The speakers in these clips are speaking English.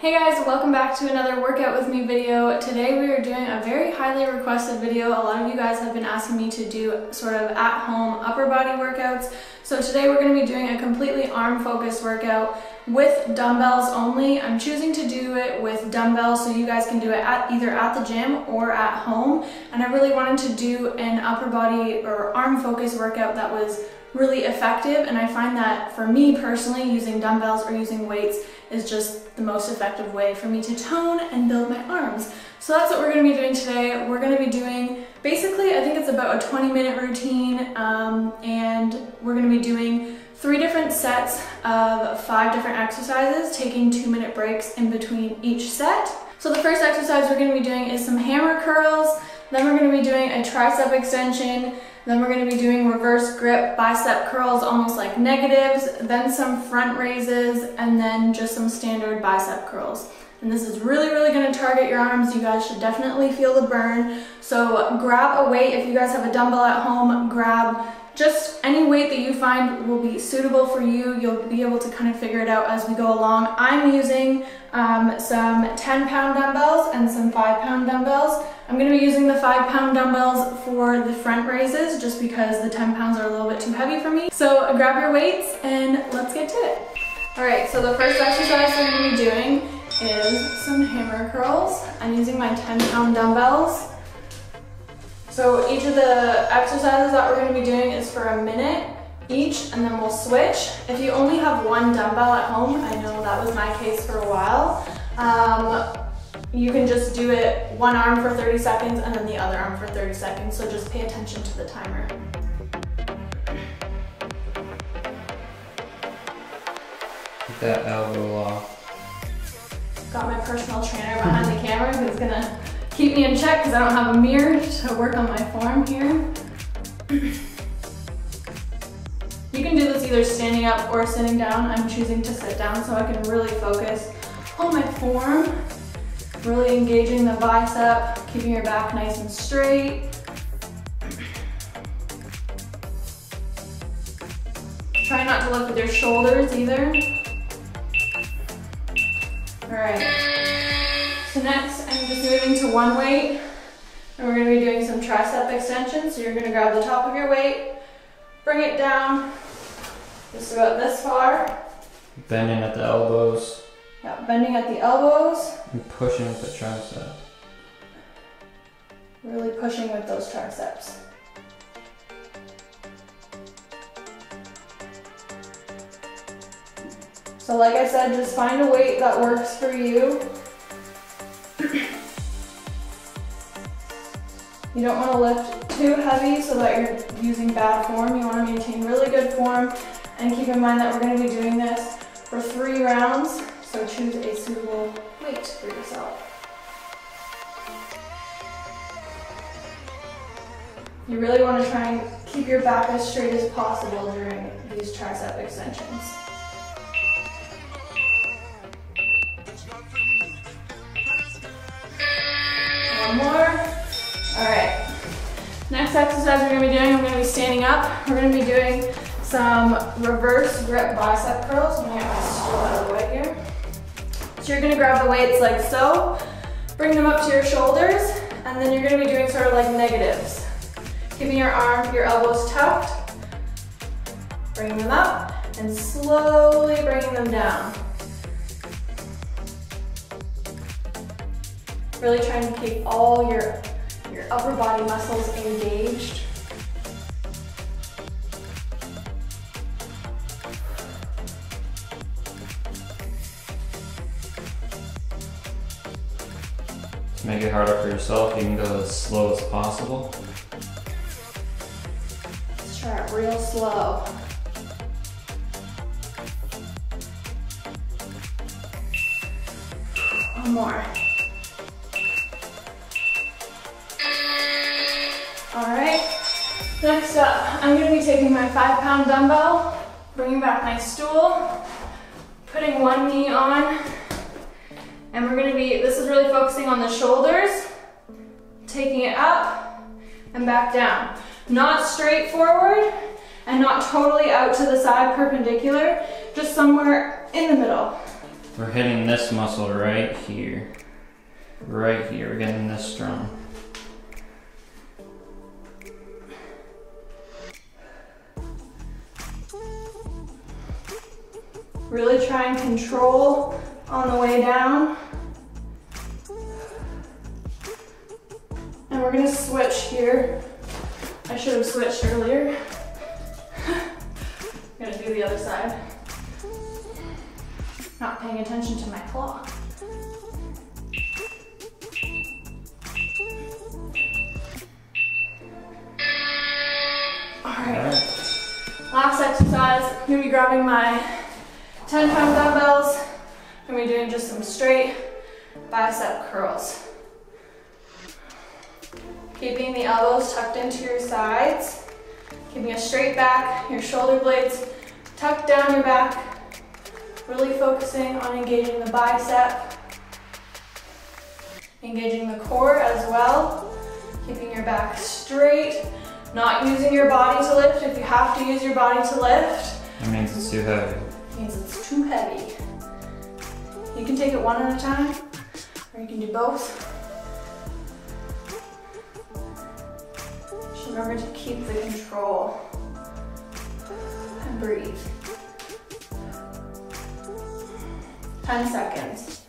Hey guys, welcome back to another workout with me video. Today we are doing a very highly requested video. A lot of you guys have been asking me to do sort of at home upper body workouts. So today we're going to be doing a completely arm focused workout with dumbbells only. I'm choosing to do it with dumbbells so you guys can do it at either at the gym or at home. And I really wanted to do an upper body or arm focused workout that was really effective and I find that for me personally using dumbbells or using weights is just the most effective way for me to tone and build my arms. So that's what we're going to be doing today. We're going to be doing basically I think it's about a 20 minute routine um, and we're going to be doing three different sets of five different exercises taking two minute breaks in between each set. So the first exercise we're going to be doing is some hammer curls, then we're going to be doing a tricep extension, then we're going to be doing reverse grip bicep curls, almost like negatives, then some front raises, and then just some standard bicep curls. And this is really, really going to target your arms. You guys should definitely feel the burn. So grab a weight. If you guys have a dumbbell at home, grab just any weight that you find will be suitable for you. You'll be able to kind of figure it out as we go along. I'm using um, some 10 pound dumbbells and some five pound dumbbells. I'm gonna be using the five pound dumbbells for the front raises just because the 10 pounds are a little bit too heavy for me. So grab your weights and let's get to it. All right, so the first exercise we're gonna be doing is some hammer curls. I'm using my 10 pound dumbbells. So each of the exercises that we're gonna be doing is for a minute each and then we'll switch. If you only have one dumbbell at home, I know that was my case for a while, um, you can just do it one arm for 30 seconds and then the other arm for 30 seconds. So just pay attention to the timer. Get that elbow off. Got my personal trainer behind the camera who's gonna keep me in check because I don't have a mirror to work on my form here. either standing up or sitting down. I'm choosing to sit down so I can really focus on my form. Really engaging the bicep, keeping your back nice and straight. Try not to look with your shoulders either. All right, so next I'm just moving to one weight and we're gonna be doing some tricep extensions. So you're gonna grab the top of your weight, bring it down just about this far. Bending at the elbows. Yeah, bending at the elbows. And pushing with the tricep. Really pushing with those triceps. So like I said, just find a weight that works for you. You don't want to lift too heavy so that you're using bad form. You want to maintain really good form and keep in mind that we're going to be doing this for three rounds, so choose a suitable weight for yourself. You really want to try and keep your back as straight as possible during these tricep extensions. One more. All right. Next exercise we're to be doing, I'm to be standing up. We're to be doing some reverse grip bicep curls. I'm gonna get my stool out of the way here. So you're gonna grab the weights like so, bring them up to your shoulders, and then you're gonna be doing sort of like negatives. Keeping your arm, your elbows tucked, bringing them up, and slowly bringing them down. Really trying to keep all your, your upper body muscles engaged. Make it harder for yourself, you can go as slow as possible. Let's try it real slow. One more. All right, next up, I'm gonna be taking my five pound dumbbell, bringing back my stool, putting one knee on, and we're gonna be, this is really focusing on the shoulders, taking it up and back down. Not straight forward and not totally out to the side perpendicular, just somewhere in the middle. We're hitting this muscle right here. Right here, we're getting this strong. Really try and control on the way down. And we're gonna switch here. I should have switched earlier. I'm gonna do the other side. Not paying attention to my clock. All right, last exercise, I'm gonna be grabbing my 10 pound dumbbells. Be doing just some straight bicep curls. Keeping the elbows tucked into your sides. Keeping a straight back, your shoulder blades tucked down your back. Really focusing on engaging the bicep. Engaging the core as well. Keeping your back straight. Not using your body to lift. If you have to use your body to lift, That means it's too heavy. means it's too heavy. You can take it one at a time, or you can do both. Just remember to keep the control and breathe. 10 seconds.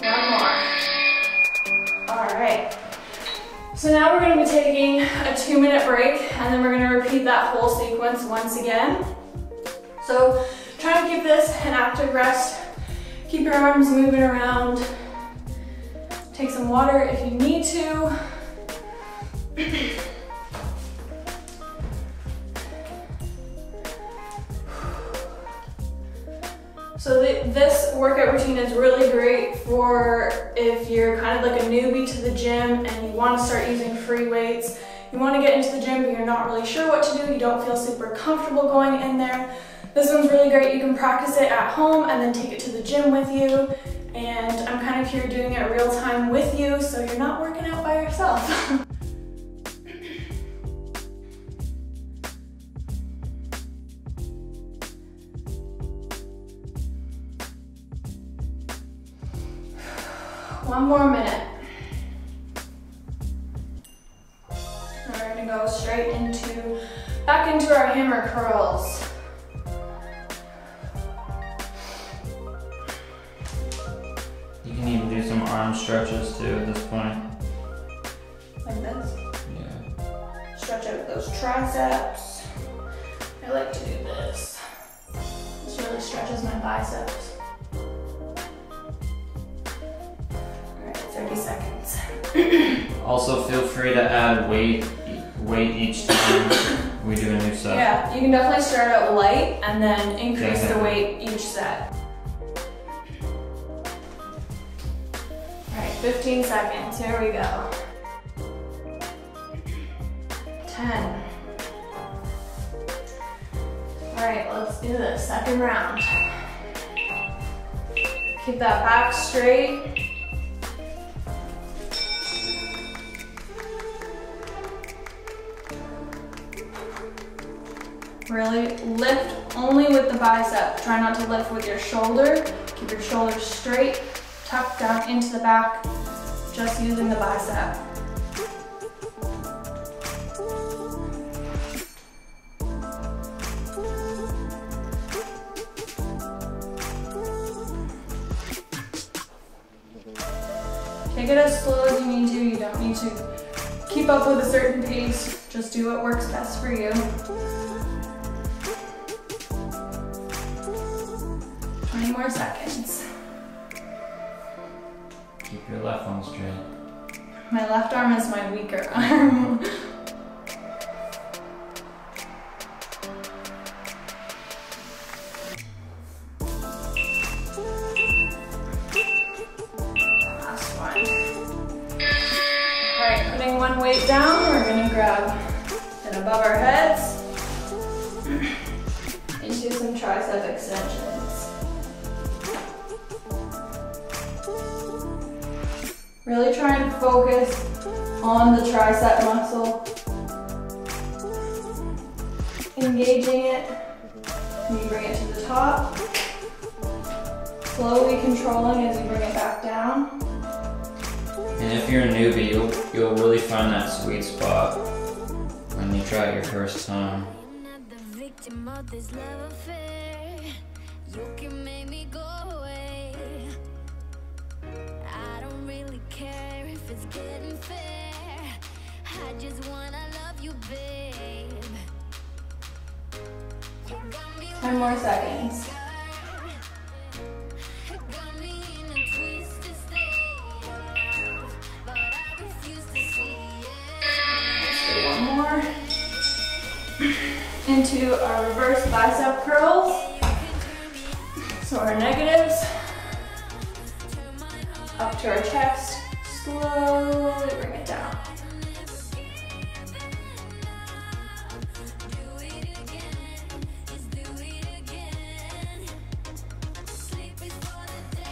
One more. All right. So now we're gonna be taking two minute break and then we're gonna repeat that whole sequence once again. So try and keep this an active rest. Keep your arms moving around. Take some water if you need to. So th this workout routine is really great for if you're kind of like a newbie to the gym and you want to start using free weights. You want to get into the gym but you're not really sure what to do. You don't feel super comfortable going in there. This one's really great. You can practice it at home and then take it to the gym with you. And I'm kind of here doing it real time with you so you're not working out by yourself. One more minute. Straight into, back into our hammer curls. You can even do some arm stretches too at this point. Like this. Yeah. Stretch out those triceps. I like to do this. This really stretches my biceps. Alright, 30 seconds. Also, feel free to add weight weight each time we do a new set. Yeah, you can definitely start out light and then increase Yeah. the weight each set. Alright, 15 seconds. Here we go. 10. Alright, let's do this. Second round. Keep that back straight. Really lift only with the bicep. Try not to lift with your shoulder. Keep your shoulders straight, tucked down into the back, just using the bicep. Take it as slow as you need to. You don't need to keep up with a certain pace. Just do what works best for you. More seconds. Keep your left one straight. My left arm is my weaker arm. Last one. All right, putting one weight down, we're gonna grab it above our heads into some tricep extensions. Really try and focus on the tricep muscle. engaging it. And you bring it to the top. Slowly controlling as you bring it back down. And if you're a newbie, you'll, you'll really find that sweet spot when you try it your first time. 10 more seconds.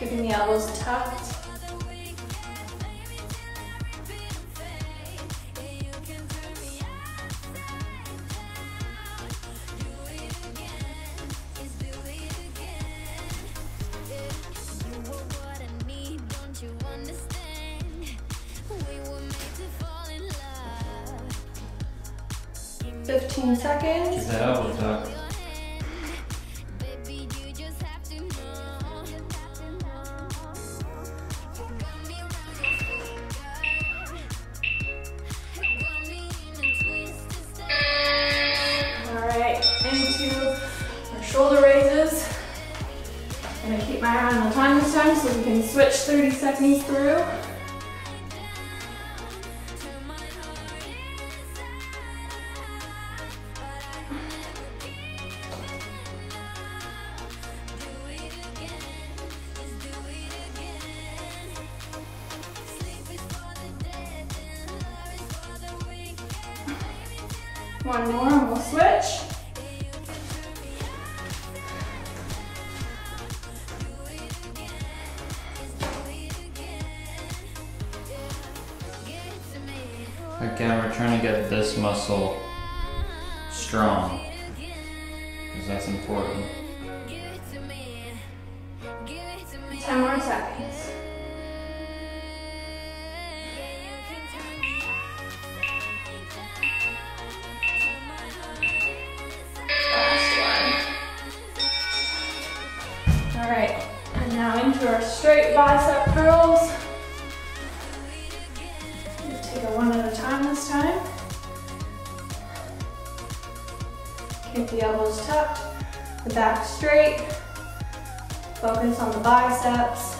Keeping the elbows tucked. Fifteen seconds. Keep elbow tucked. Shoulder raises. I'm gonna keep my eye on the time this time so we can switch 30 seconds through. Strong because that's important. Ten more seconds. Last one. All right, and now into our straight bicep curls. Take it one at a time this time. Keep the elbows tucked, the back straight. Focus on the biceps.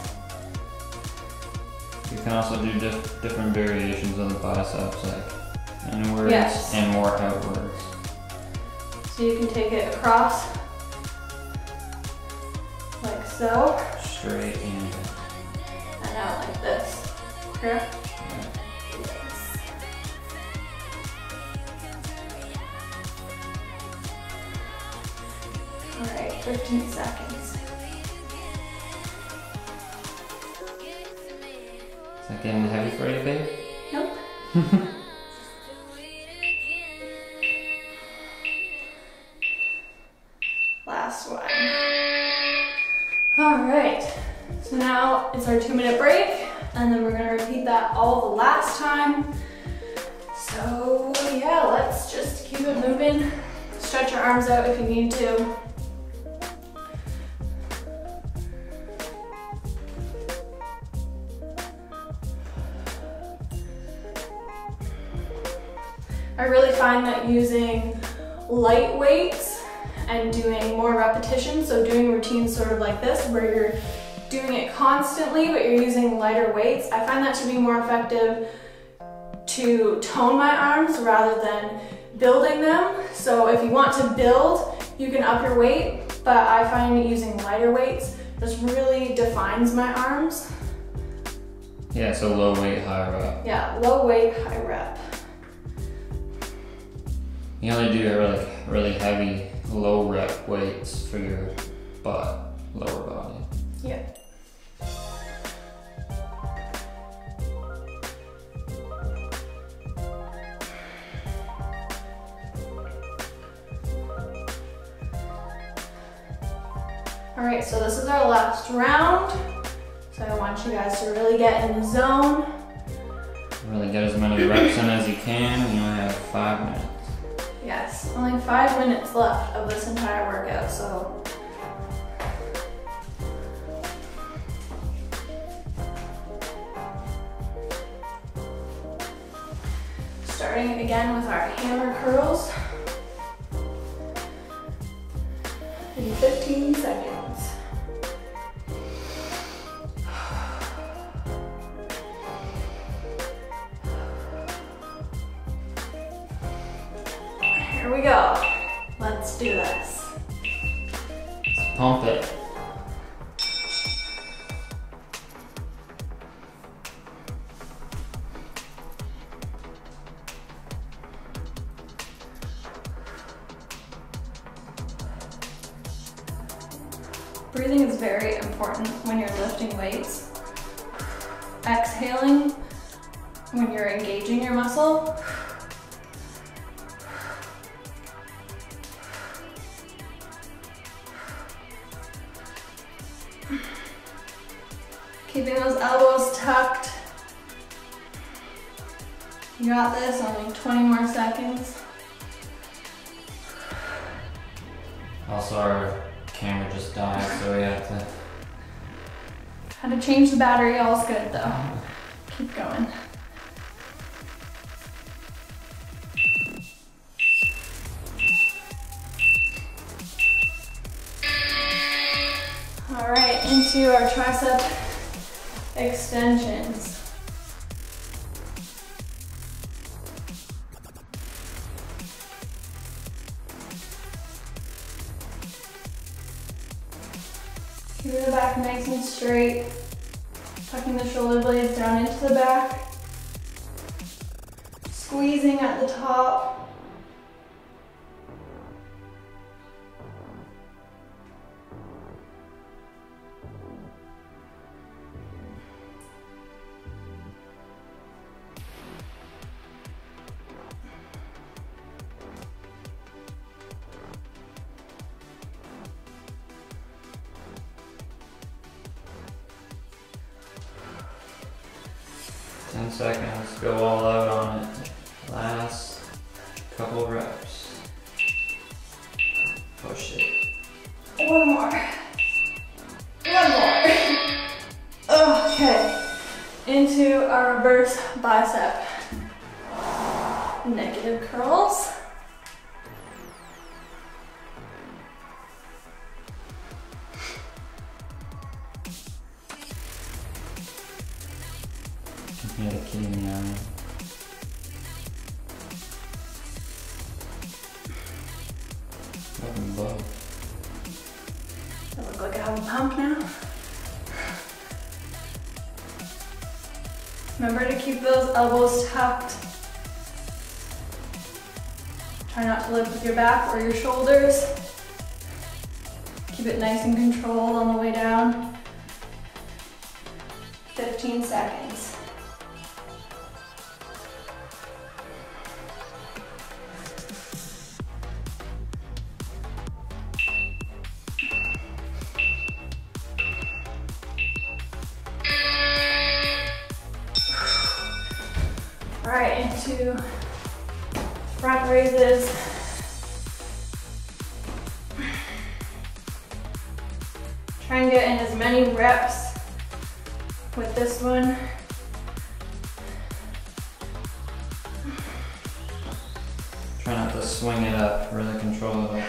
You can also do dif- different variations of the biceps, like inwards Yes. and more outwards. So you can take it across like so Straight and and out like this. Correct? All right, 15 seconds. Is that getting heavy for you, babe? Nope. Last one. All right, so now it's our two minute break and then we're gonna repeat that all the last time. So yeah, let's just keep it moving. Stretch your arms out if you need to. I really find that using light weights and doing more repetitions, so doing routines sort of like this, where you're doing it constantly, but you're using lighter weights, I find that to be more effective to tone my arms rather than building them. So if you want to build, you can up your weight, but I find using lighter weights just really defines my arms. Yeah, so low weight, high rep. Yeah, low weight, high rep. You only do really, really heavy, low rep weights for your butt, lower body. Yeah. All right, so this is our last round. So I want you guys to really get in the zone. Really get as many reps in as you can. You only have five minutes. Yes, only five minutes left of this entire workout, so. Starting again with our hammer curls. In 15 seconds. Pump it. Breathing is very important when you're lifting weights. Exhaling when you're engaging your muscle. Seconds. Also, our camera just died, so we have to. Had to change the battery, all's good though. Keep going. All right, into our tricep extensions. Straight. Tucking the shoulder blades down into the back. Squeezing at the top. Seconds. Go all out on it. Last couple reps. Push it. One more. One more. okay. Into our reverse bicep. Negative curls. You the kitty meowing. Fucking bug. I look like I have a pump now. Remember to keep those elbows tucked. Try not to lift with your back or your shoulders. Keep it nice and controlled on the way down. 15 seconds. Into front raises. Try and get in as many reps with this one. Try not to swing it up. Really control it.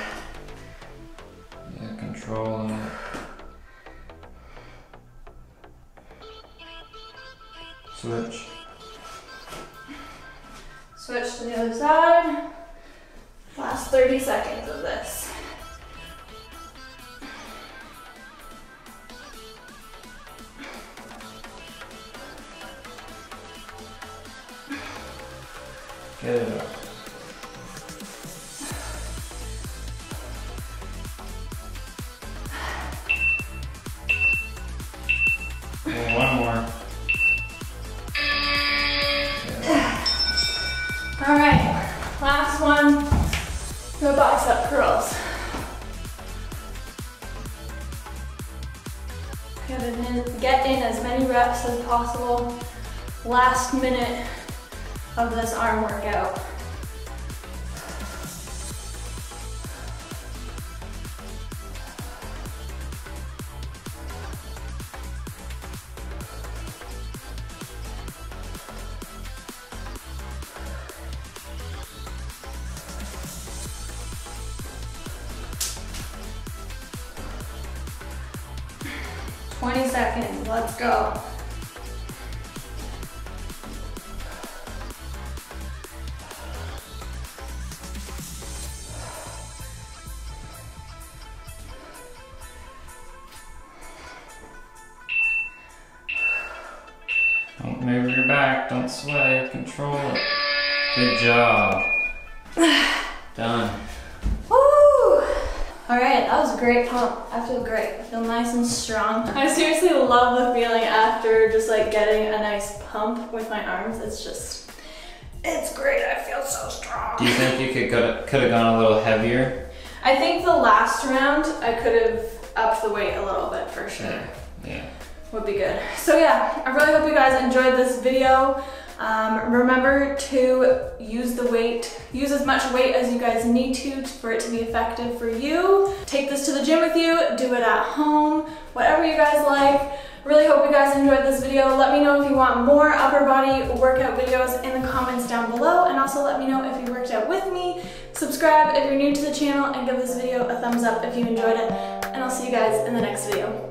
Switch to the other side. Last 30 seconds of this. As as possible. Last minute of this arm workout. Don't move your back, don't sway, control it. Good job. Done. Woo! All right, that was a great pump. I feel great. I feel nice and strong. I seriously love the feeling after just like getting a nice pump with my arms. It's just, it's great. I feel so strong. Do you think you could go, could have gone a little heavier? I think the last round I could have upped the weight a little bit for sure. Yeah. Would be good. So yeah, I really hope you guys enjoyed this video. Um, remember to use the weight, use as much weight as you guys need to for it to be effective for you. Take this to the gym with you, do it at home, whatever you guys like. Really hope you guys enjoyed this video. Let me know if you want more upper body workout videos in the comments down below and also let me know if you worked out with me. Subscribe if you're new to the channel and give this video a thumbs up if you enjoyed it and I'll see you guys in the next video.